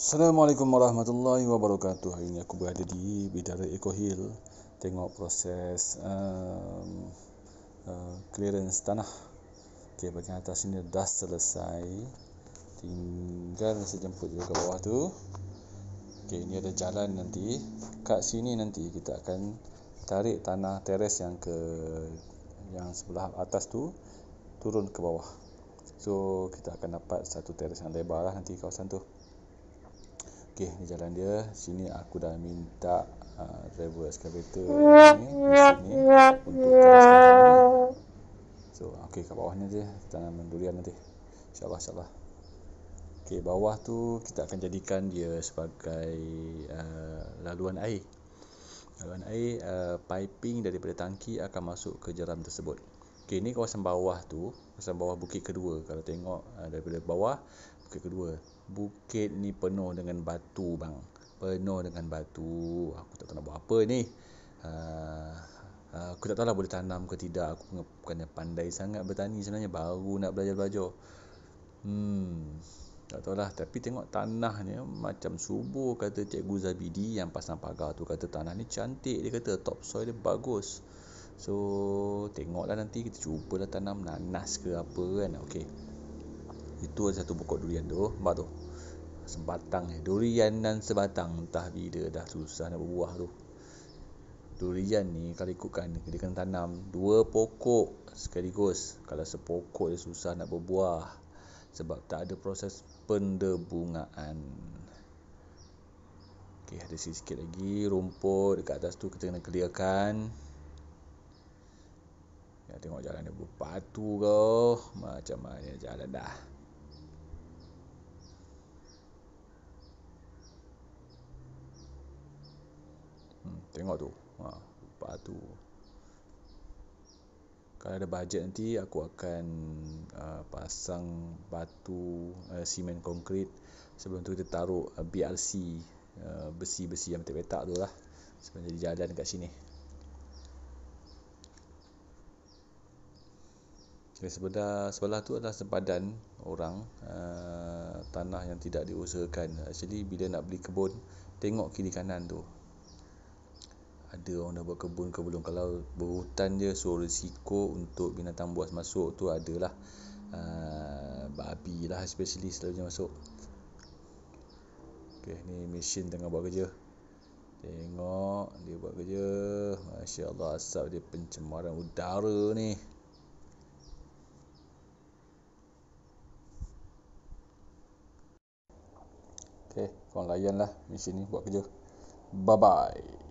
Assalamualaikum warahmatullahi wabarakatuh. Hari ini aku berada di Bidara Eco Hill tengok proses um, uh, clearance tanah. Okey, bahagian atas ini dah selesai. Tinggal sejemput je ke bawah tu. Okey, ini ada jalan nanti. Kat sini nanti kita akan tarik tanah teres yang ke yang sebelah atas tu turun ke bawah. So, kita akan dapat satu teres yang lebar lah nanti kawasan tu. Okey, ni jalan dia. Sini aku dah minta uh, driver excavator ni sini untuk So, okey kat bawahnya je tanaman durian nanti. Insya-Allah insya-Allah. Okey, bawah tu kita akan jadikan dia sebagai uh, laluan air. Laluan air uh, piping daripada tangki akan masuk ke jeram tersebut. Okey, ni kawasan bawah tu, kawasan bawah bukit kedua. Kalau tengok uh, daripada bawah bukit kedua. Bukit ni penuh dengan batu bang. Penuh dengan batu. Aku tak tahu nak buat apa ni. Uh, aku tak tahu lah boleh tanam ke tidak. Aku bukannya pandai sangat bertani sebenarnya. Baru nak belajar-belajar hmm tak tahu lah tapi tengok tanah ni macam subur kata cikgu Zabidi yang pasang pagar tu. Kata tanah ni cantik dia kata. Top soil dia bagus. So tengoklah nanti. Kita cubalah tanam nanas ke apa kan. Okey itu ada satu pokok durian tu Nampak tu Sebatang ni Durian dan sebatang Entah bila dah susah nak berbuah tu Durian ni kalau ikutkan Dia kena tanam Dua pokok sekaligus Kalau sepokok dia susah nak berbuah Sebab tak ada proses pendebungaan Okey, ada sikit-sikit lagi rumput dekat atas tu kita kena clearkan. Ya, tengok jalan dia berbatu ke. Macam mana jalan dah. Tengok tu. Ha, batu. Kalau ada bajet nanti aku akan uh, pasang batu uh, simen konkrit sebelum tu kita taruh uh, BLC uh, besi-besi yang petak-petak tu lah sebelum jadi jalan dekat sini. Okay, sebelah sebelah tu adalah sempadan orang uh, tanah yang tidak diusahakan. Actually bila nak beli kebun tengok kiri kanan tu ada orang dah buat kebun ke belum. Kalau berhutan je so risiko untuk binatang buas masuk tu adalah uh, babi lah especially selalunya masuk. Ok ni mesin tengah buat kerja. Tengok dia buat kerja. Masya Allah asap dia pencemaran udara ni. Ok korang layan lah mesin ni buat kerja. Bye bye